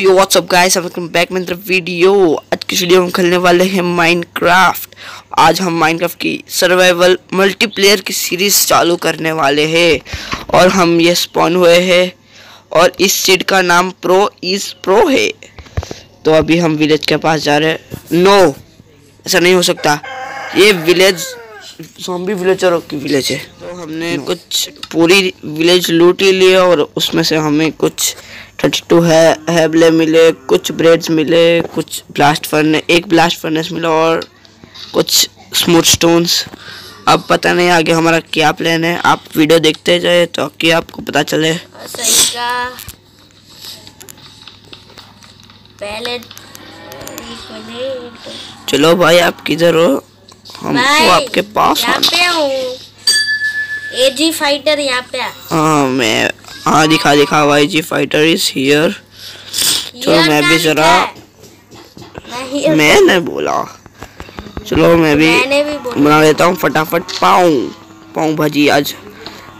Yo WhatsApp guys welcome back में video आज की वीडियो में खेलने वाले हैं माइनक्राफ्ट आज हम माइनक्राफ्ट की सर्वाइवल मल्टीप्लेयर की सीरीज़ चालू करने वाले हैं। और हम ये स्पॉन हुए हैं। और इस सीट का नाम प्रो इज़ प्रो है। तो अभी हम विलेज के पास जा रहे हैं। नो ऐसा नहीं हो सकता। ये विलेज जॉम्बी विलेजरों की विलेज है तो हमने कुछ पूरी विलेज लूट ही लिया और उसमें से हमें कुछ थर्टी टू है हैबले मिले कुछ ब्रेड्स मिले कुछ ब्लास्ट फर्ने एक ब्लास्ट फर्नेस मिला और कुछ स्मूथ स्टोन्स अब पता नहीं आगे हमारा क्या प्लान है। आप वीडियो देखते जाए तो कि आपको पता चले। पहले चलो भाई आप किधर हो? हम तो आपके पास यहाँ पे एजी फाइटर यहाँ पे हाँ मैं हाँ दिखा दिखा Y G fighter is here चलो मैं भी जरा है? मैंने बोला। चलो मैं भी भी बना लेता हूँ फटाफट पाऊँ। पाऊ भाजी आज।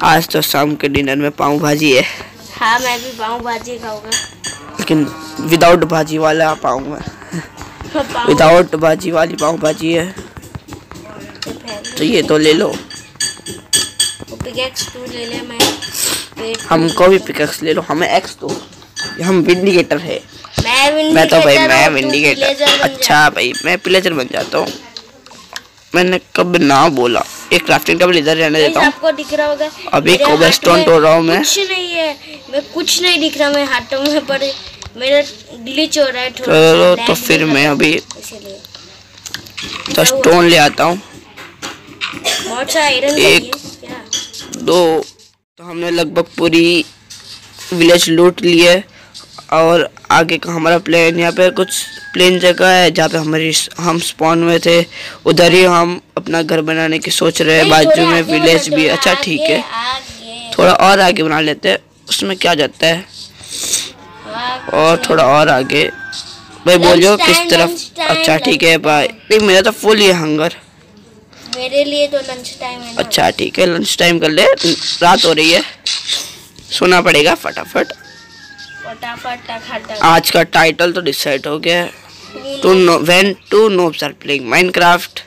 आज तो शाम के डिनर में पाऊ भाजी है। हाँ मैं भी पाव भाजी खाऊँगा। लेकिन विदाउट भाजी वाला पाऊ मैं। विदाउट भाजी वाली पाऊ भाजी है। तो ये तो ले लो। पिकेक्स तू ले ले मैं हमको भी पिकक्स ले लो हमें एक्स दो। हम विंडिकेटर है। मैं मैं तो भाई मैं विंडिकेटर। अच्छा भाई मैं प्लेजर बन जाता हूँ। मैंने कब ना बोला। एक क्राफ्टिंग टेबल इधर रहने देता हूँ। आपको दिख रहा होगा अभी में तोड़ रहा हूँ मैं। कुछ नहीं है मैं कुछ नहीं दिख रहा मैं हाथों में पर मेरा ग्लिच हो रहा है थोड़ा चलो तो फिर मैं अभी तो स्टोन ले आता हूँ। बहुत सा आयरन एक- क्या? दो। तो हमने लगभग पूरी विलेज लूट ली है और आगे का हमारा प्लेन यहाँ पे कुछ प्लेन जगह है जहाँ पे हमारी हम स्पॉन हुए थे। उधर ही हम अपना घर बनाने की सोच रहे हैं बाजू में विलेज भी अच्छा ठीक है। थोड़ा और आगे बना लेते हैं उसमें क्या जाता है? और थोड़ा और आगे। भाई बोलो किस तरफ़? अच्छा ठीक है भाई नहीं मेरा तो फुल ही हंगर मेरे लिए तो लंच टाइम है अच्छा ठीक है लंच टाइम कर ले। रात हो रही है। सोना पड़ेगा फटाफट। फटाफट आज का टाइटल तो डिसाइड हो गया to know when two noobs are playing Minecraft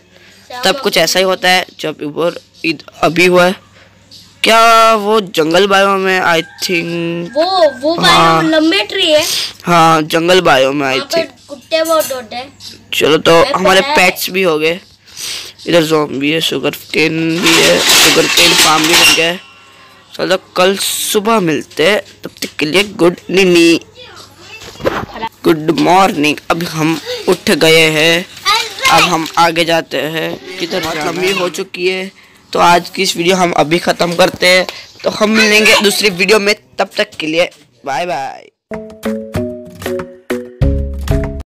तब कुछ ऐसा ही होता है जब ऊपर ईद अभी हुआ है। क्या वो जंगल बायो में आई थिंक वो वो हाँ। लंबे ट्री है। हाँ जंगल बायो में आई थिंक कुत्ते बहुत होते हैं। चलो तो हमारे। पेट्स भी हो गए। इधर जोम्बी है शुगर केन भी है शुगर केन फार्म भी बन गया है। चलो कल सुबह मिलते हैं तब तक के लिए गुड नीनी गुड मॉर्निंग अब हम उठ गए हैं। अब हम आगे जाते हैं। किधर बहुत लंबी हो चुकी है। तो आज की इस वीडियो हम अभी ख़त्म करते हैं। तो हम मिलेंगे दूसरी वीडियो में। तब तक के लिए बाय बाय